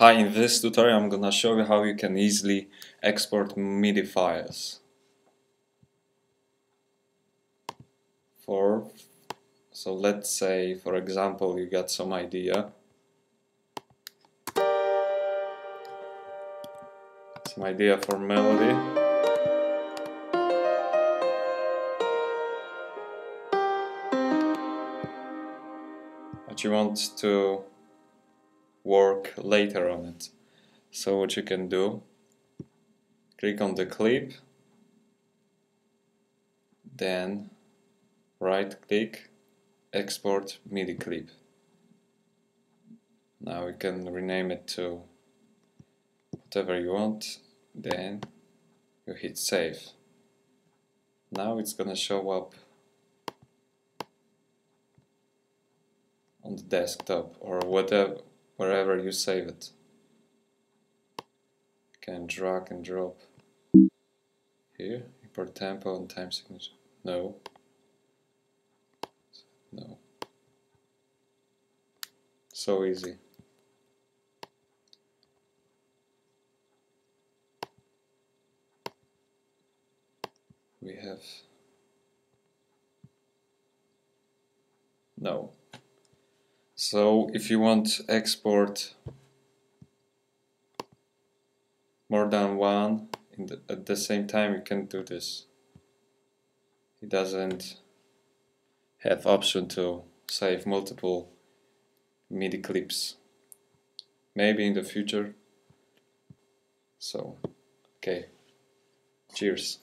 Hi, in this tutorial I'm gonna show you how you can easily export MIDI files. For, so let's say for example you got some idea. Some idea for melody. But you want to work later on it. So what you can do, click on the clip, then right click, export MIDI clip. Now we can rename it to whatever you want, then you hit save. Now it's gonna show up on the desktop or whatever wherever you save it. You can drag and drop here, import tempo and time signature. No. No. So easy. We have no so if you want to export more than one the, at the same time you can do this. It doesn't have option to save multiple MIDI clips. Maybe in the future. So, okay. Cheers.